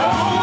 Oh!